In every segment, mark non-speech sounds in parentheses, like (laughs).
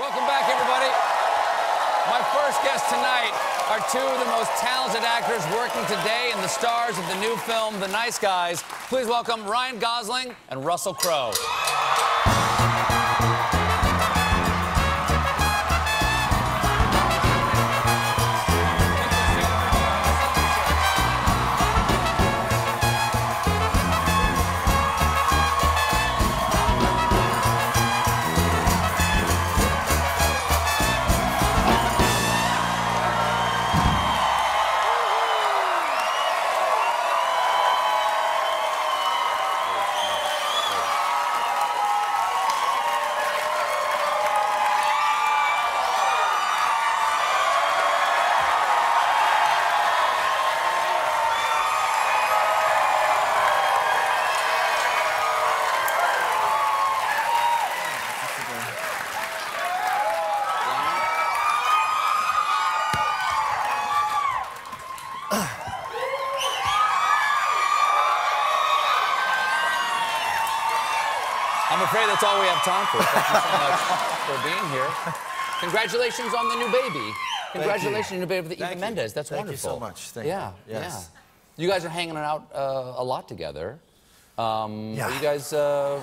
Welcome back, everybody. My first guests tonight are two of the most talented actors working today and the stars of the new film, The Nice Guys. Please welcome Ryan Gosling and Russell Crowe. I'm afraid that's all we have time for. Thank you so much for being here. Congratulations on the new baby. Congratulations on the new baby with Thank Eva. Mendes. That's wonderful. Thank you so much. Thank yeah, you. Yes. yeah. You guys are hanging out uh, a lot together. Um, Yeah. You guys? Uh,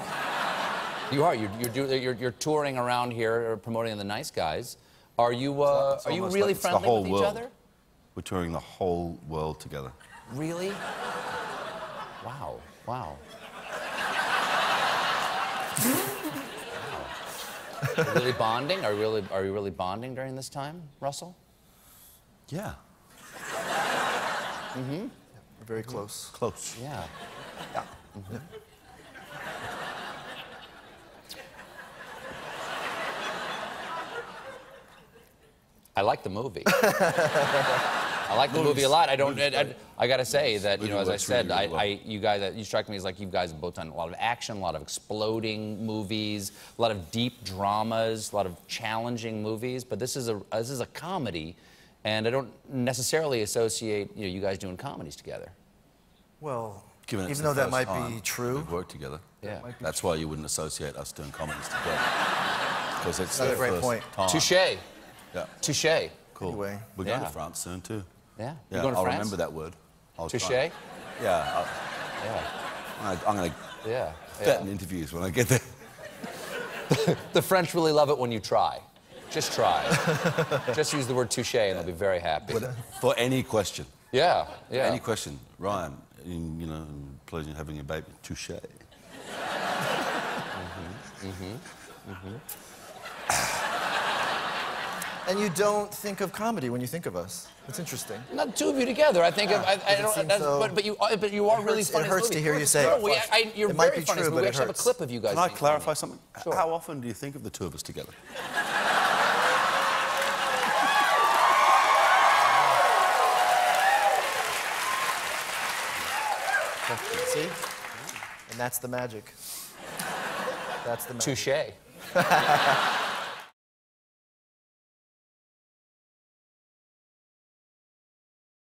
you are. You're, you're, do- you're, you're touring around here, uh, promoting the Nice Guys. Are you? Uh, It's are you really like friendly whole with each world. other? We're touring the whole world together. Really? Wow. Wow. Wow. (laughs) Are really bonding? Are you really, are you really bonding during this time, Russell? Yeah. We're very close. Close. Yeah. Mhm. I like the movie. (laughs) I like the movie a lot. I don't. I, I, I gotta say that you know, as I said, really, I, well. I, you guys, you strike me as like you guys have both done a lot of action, a lot of exploding movies, a lot of deep dramas, a lot of challenging movies. But this is a this is a comedy, and I don't necessarily associate you know you guys doing comedies together. Well, Given even though that might be true, We've worked together. Yeah. That's why you wouldn't associate us doing comedies together. Because it's That's a the great first point. Touche. Yeah. Touche. Cool. Anyway. We're going Yeah. to France soon too. Yeah. Yeah, You going to I'll France? remember that word. Touche. Yeah. I'll, Yeah. I'm going to Yeah. bet yeah. in interviews when I get there. (laughs) The French really love it when you try. Just try. (laughs) Just use the word touche and they'll be very happy. Uh, for any question. Yeah. Yeah. Any question. Ryan, in, you know, pleasure having a baby. Touche. Mm-hmm. Mm-hmm. Mm-hmm. (laughs) and you don't think of comedy when you think of us. It's interesting. Not two of you together. I think of, I, I don't, so- but, but you, are- but you are It really hurts- it funny. in hurts to hear you say no, it. we, I, you're It might very be funny. true, but but we it actually have a clip of you guys. Can I clarify funny. something? Sure. How often do you think of the two of us together? (laughs) See? And that's the magic. That's the magic. Touche. (laughs)